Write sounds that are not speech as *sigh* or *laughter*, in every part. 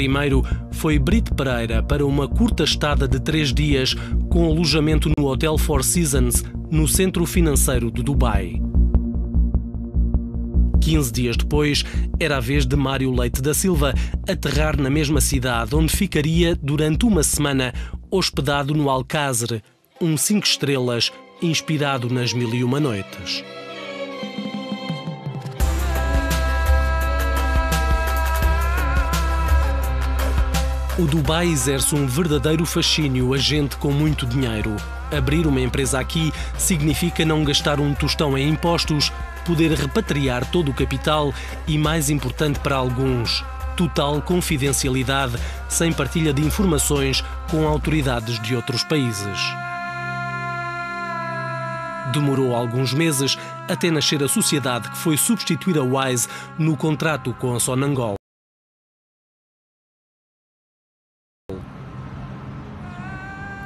Primeiro foi Brito Pereira para uma curta estada de três dias com alojamento no Hotel Four Seasons, no centro financeiro de Dubai. 15 dias depois, era a vez de Mário Leite da Silva aterrar na mesma cidade, onde ficaria durante uma semana hospedado no Alcázar, um cinco estrelas inspirado nas Mil e Uma Noites. O Dubai exerce um verdadeiro fascínio a gente com muito dinheiro. Abrir uma empresa aqui significa não gastar um tostão em impostos, poder repatriar todo o capital e, mais importante para alguns, total confidencialidade, sem partilha de informações com autoridades de outros países. Demorou alguns meses até nascer a sociedade que foi substituir a Wise no contrato com a Sonangol.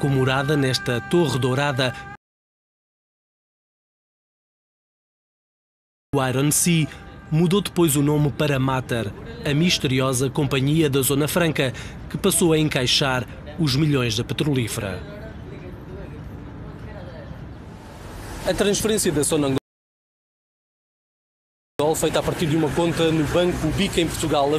Com morada nesta torre dourada, o Iron Sea mudou depois o nome para Mater, a misteriosa companhia da Zona Franca, que passou a encaixar os milhões da petrolífera. A transferência da Sonangol feita a partir de uma conta no Banco Bica em Portugal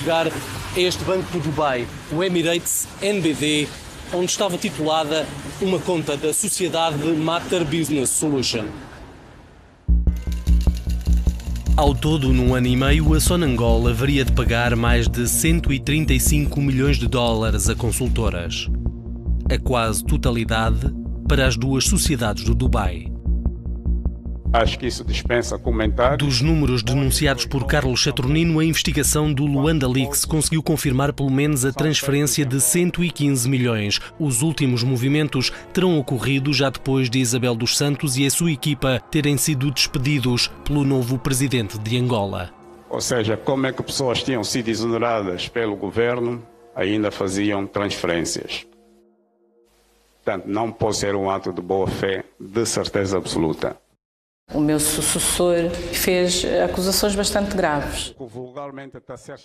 chegar a este banco do Dubai, o Emirates NBD, onde estava titulada uma conta da sociedade Matter Business Solution. Ao todo, num ano e meio, a Sonangol haveria de pagar mais de 135 milhões de dólares a consultoras. A quase totalidade para as duas sociedades do Dubai. Acho que isso dispensa comentários. Dos números denunciados por Carlos Saturnino, a investigação do Luanda Leaks conseguiu confirmar pelo menos a transferência de 115 milhões. Os últimos movimentos terão ocorrido já depois de Isabel dos Santos e a sua equipa terem sido despedidos pelo novo presidente de Angola. Ou seja, como é que pessoas tinham sido exoneradas pelo governo ainda faziam transferências. Portanto, não pode ser um ato de boa fé, de certeza absoluta. O meu sucessor fez acusações bastante graves.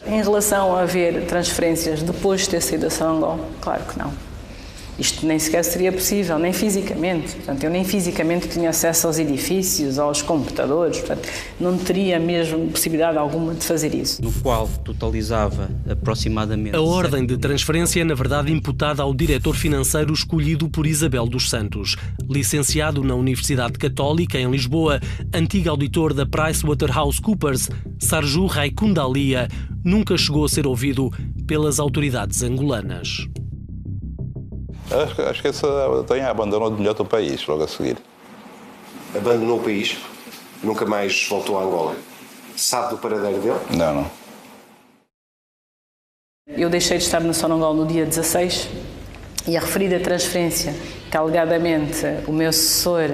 Em relação a haver transferências depois de ter saído da Sangol, claro que não. Isto nem sequer seria possível, nem fisicamente. Portanto, eu nem fisicamente tinha acesso aos edifícios, aos computadores, portanto, não teria mesmo possibilidade alguma de fazer isso. No qual totalizava aproximadamente. A ordem de transferência é, na verdade, imputada ao diretor financeiro escolhido por Isabel dos Santos. Licenciado na Universidade Católica, em Lisboa, antigo auditor da PricewaterhouseCoopers, Sarju Raikundalia nunca chegou a ser ouvido pelas autoridades angolanas. Acho, acho que essa tem abandonou de melhor o país logo a seguir. Abandonou o país? Nunca mais voltou a Angola? Sabe do paradeiro dele? Não, não. Eu deixei de estar na Sonangol no dia 16 e a referida transferência que alegadamente o meu assessor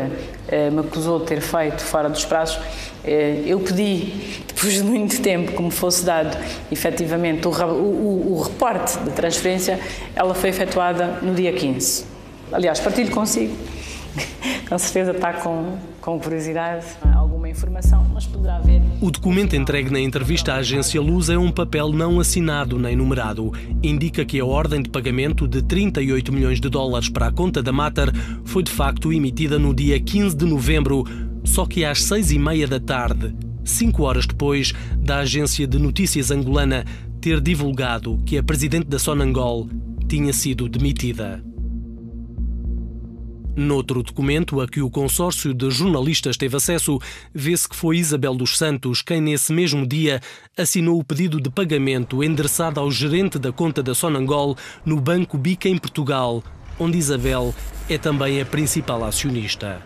eh, me acusou de ter feito fora dos prazos, eh, eu pedi, depois de muito tempo que me fosse dado efetivamente o, o, o reporte de transferência, ela foi efetuada no dia 15. Aliás, partilho consigo, *laughs* com certeza está com, com curiosidade informação, mas poderá haver. O documento entregue na entrevista à agência Luz é um papel não assinado nem numerado. Indica que a ordem de pagamento de 38 milhões de dólares para a conta da Mater foi de facto emitida no dia 15 de novembro, só que às seis e meia da tarde, cinco horas depois da agência de notícias angolana ter divulgado que a presidente da Sonangol tinha sido demitida. Noutro documento a que o consórcio de jornalistas teve acesso, vê-se que foi Isabel dos Santos quem, nesse mesmo dia, assinou o pedido de pagamento endereçado ao gerente da conta da Sonangol no Banco Bica em Portugal, onde Isabel é também a principal acionista.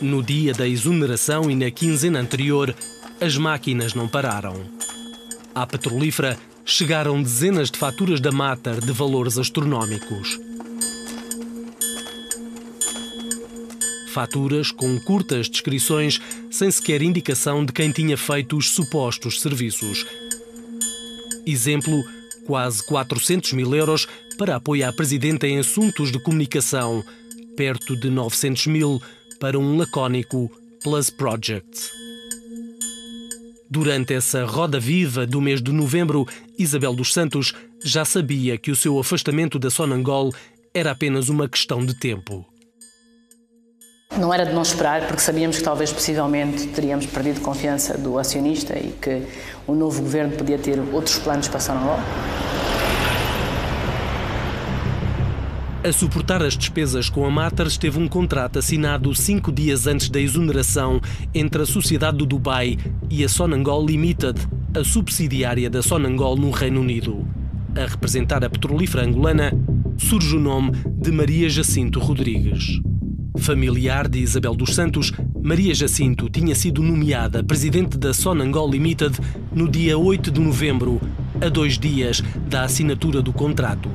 No dia da exoneração e na quinzena anterior, as máquinas não pararam. À petrolífera chegaram dezenas de faturas da Mater de valores astronómicos. Faturas com curtas descrições, sem sequer indicação de quem tinha feito os supostos serviços. Exemplo: quase 400 mil euros para apoio à presidenta em assuntos de comunicação, perto de 900 mil para um lacónico Plus Project. Durante essa roda viva do mês de novembro, Isabel dos Santos já sabia que o seu afastamento da Sonangol era apenas uma questão de tempo. Não era de não esperar, porque sabíamos que talvez possivelmente teríamos perdido confiança do acionista e que o novo governo podia ter outros planos para Sonangol. A suportar as despesas com a Mater esteve um contrato assinado cinco dias antes da exoneração entre a Sociedade do Dubai e a Sonangol Limited, a subsidiária da Sonangol no Reino Unido. A representar a petrolífera angolana surge o nome de Maria Jacinto Rodrigues. Familiar de Isabel dos Santos, Maria Jacinto tinha sido nomeada presidente da Sonangol Limited no dia 8 de novembro, a dois dias da assinatura do contrato.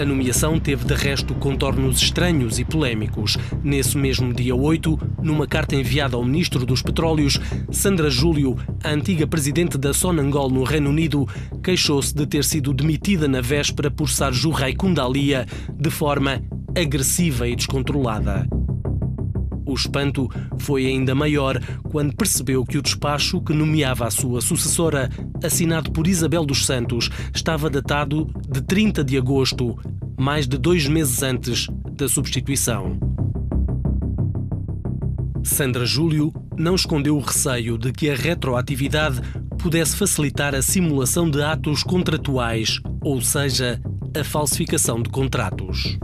A nomeação teve de resto contornos estranhos e polémicos. Nesse mesmo dia 8, numa carta enviada ao Ministro dos Petróleos, Sandra Júlio, a antiga presidente da Sonangol no Reino Unido, queixou-se de ter sido demitida na véspera por Sarju Kundalia de forma agressiva e descontrolada. O espanto foi ainda maior quando percebeu que o despacho que nomeava a sua sucessora, assinado por Isabel dos Santos, estava datado de 30 de agosto, mais de dois meses antes da substituição. Sandra Júlio não escondeu o receio de que a retroatividade pudesse facilitar a simulação de atos contratuais, ou seja, a falsificação de contratos.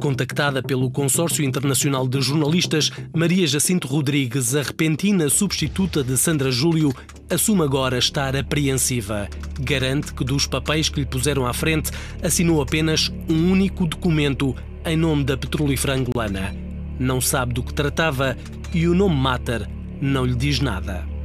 Contactada pelo Consórcio Internacional de Jornalistas, Maria Jacinto Rodrigues, a repentina substituta de Sandra Júlio, assume agora estar apreensiva. Garante que dos papéis que lhe puseram à frente, assinou apenas um único documento em nome da petrolífera angolana. Não sabe do que tratava e o nome Mater não lhe diz nada.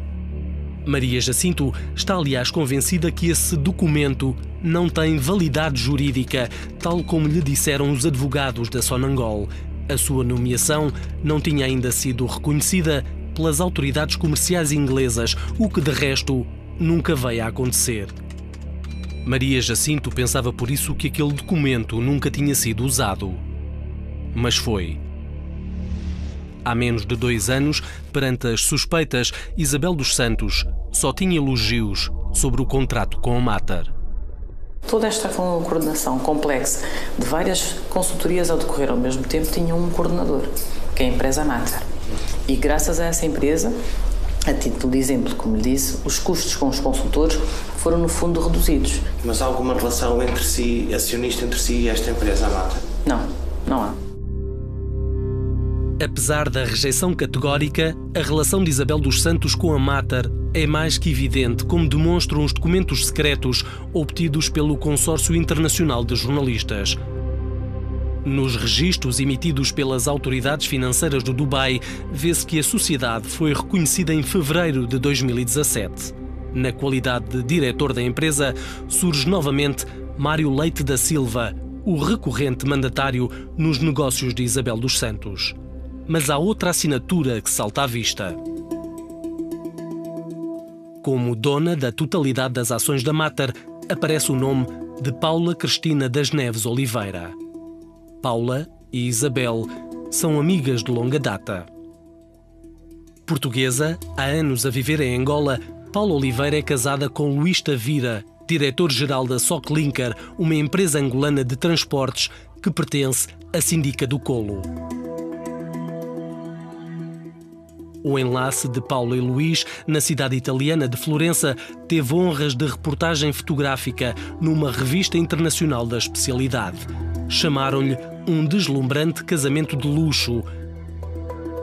Maria Jacinto está, aliás, convencida que esse documento não tem validade jurídica, tal como lhe disseram os advogados da Sonangol. A sua nomeação não tinha ainda sido reconhecida pelas autoridades comerciais inglesas, o que de resto nunca veio a acontecer. Maria Jacinto pensava por isso que aquele documento nunca tinha sido usado. Mas foi. Há menos de dois anos, perante as suspeitas, Isabel dos Santos só tinha elogios sobre o contrato com a Mater. Toda esta coordenação complexa de várias consultorias a decorrer ao mesmo tempo tinha um coordenador, que é a empresa Mater. E graças a essa empresa, a título de exemplo, como lhe disse, os custos com os consultores foram no fundo reduzidos. Mas há alguma relação entre si, acionista entre si e esta empresa, a Mater? Não, não há. Apesar da rejeição categórica, a relação de Isabel dos Santos com a Mater é mais que evidente, como demonstram os documentos secretos obtidos pelo Consórcio Internacional de Jornalistas. Nos registros emitidos pelas autoridades financeiras do Dubai, vê-se que a sociedade foi reconhecida em fevereiro de 2017. Na qualidade de diretor da empresa, surge novamente Mário Leite da Silva, o recorrente mandatário nos negócios de Isabel dos Santos mas há outra assinatura que salta à vista. Como dona da totalidade das ações da Mater, aparece o nome de Paula Cristina das Neves Oliveira. Paula e Isabel são amigas de longa data. Portuguesa, há anos a viver em Angola, Paula Oliveira é casada com Luís Tavira, diretor-geral da Soclinker, uma empresa angolana de transportes que pertence à Sindica do Colo. O enlace de Paulo e Luís na cidade italiana de Florença teve honras de reportagem fotográfica numa revista internacional da especialidade. Chamaram-lhe um deslumbrante casamento de luxo.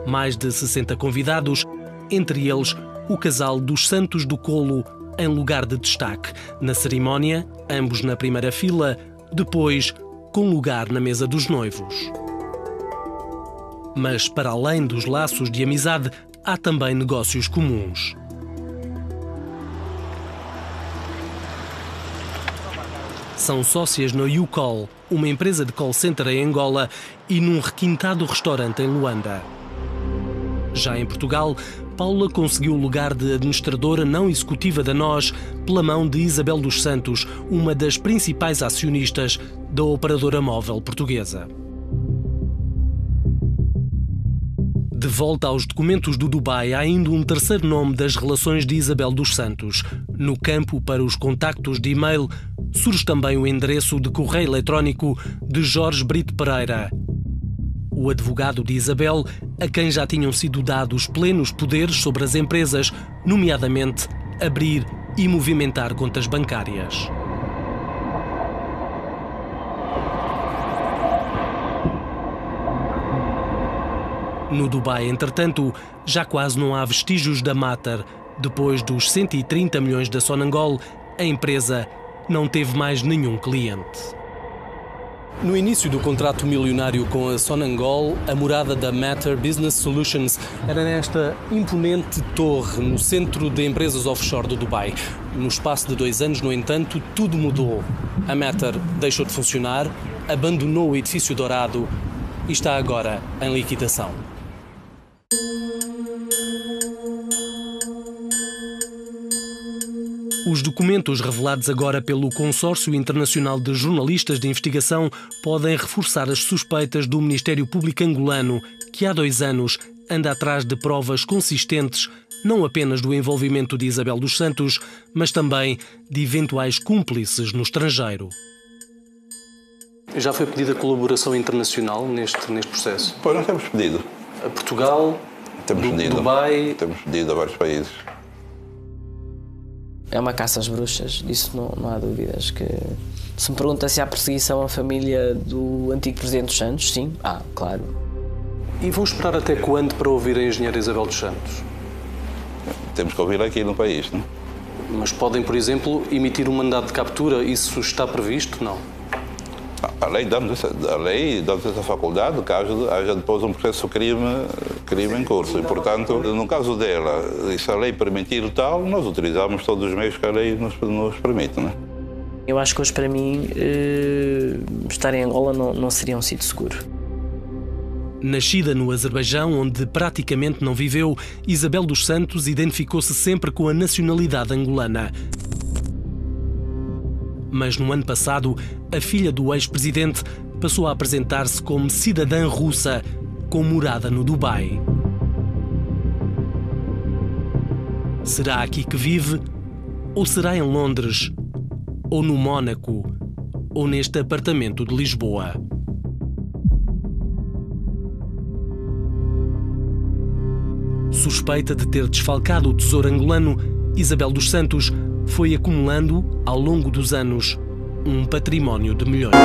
Mais de 60 convidados, entre eles o casal dos Santos do Colo, em lugar de destaque. Na cerimónia, ambos na primeira fila, depois com lugar na mesa dos noivos. Mas, para além dos laços de amizade, há também negócios comuns. São sócias no UCall, uma empresa de call center em Angola, e num requintado restaurante em Luanda. Já em Portugal, Paula conseguiu o lugar de administradora não executiva da NOS pela mão de Isabel dos Santos, uma das principais acionistas da operadora móvel portuguesa. De volta aos documentos do Dubai, há ainda um terceiro nome das relações de Isabel dos Santos. No campo para os contactos de e-mail, surge também o endereço de correio eletrónico de Jorge Brito Pereira. O advogado de Isabel, a quem já tinham sido dados plenos poderes sobre as empresas, nomeadamente abrir e movimentar contas bancárias. No Dubai, entretanto, já quase não há vestígios da Mater. Depois dos 130 milhões da Sonangol, a empresa não teve mais nenhum cliente. No início do contrato milionário com a Sonangol, a morada da Matter Business Solutions era nesta imponente torre no centro de empresas offshore do Dubai. No espaço de dois anos, no entanto, tudo mudou. A Matter deixou de funcionar, abandonou o edifício dourado e está agora em liquidação. Os documentos revelados agora pelo Consórcio Internacional de Jornalistas de Investigação podem reforçar as suspeitas do Ministério Público angolano, que há dois anos anda atrás de provas consistentes não apenas do envolvimento de Isabel dos Santos, mas também de eventuais cúmplices no estrangeiro. Já foi pedida colaboração internacional neste, neste processo? Pois nós temos pedido. A Portugal, temos du pedido. Dubai. Temos pedido a vários países. É uma caça às bruxas, disso não, não há dúvidas. Que se me pergunta se há perseguição à família do antigo Presidente dos Santos, sim, há, claro. E vão esperar até quando para ouvir a engenheira Isabel dos Santos? Temos que ouvir aqui no país, não? Mas podem, por exemplo, emitir um mandado de captura? Isso está previsto? Não. A lei damos essa, a lei damos essa faculdade caso haja depois um processo de crime, crime em curso. E, portanto, no caso dela, se a lei permitir tal, nós utilizamos todos os meios que a lei nos, nos permite. Não é? Eu acho que hoje, para mim, eh, estar em Angola não, não seria um sítio seguro. Nascida no Azerbaijão, onde praticamente não viveu, Isabel dos Santos identificou-se sempre com a nacionalidade angolana. Mas no ano passado, a filha do ex-presidente passou a apresentar-se como cidadã russa, com morada no Dubai. Será aqui que vive? Ou será em Londres? Ou no Mónaco? Ou neste apartamento de Lisboa? Suspeita de ter desfalcado o tesouro angolano, Isabel dos Santos foi acumulando, ao longo dos anos, um património de milhões.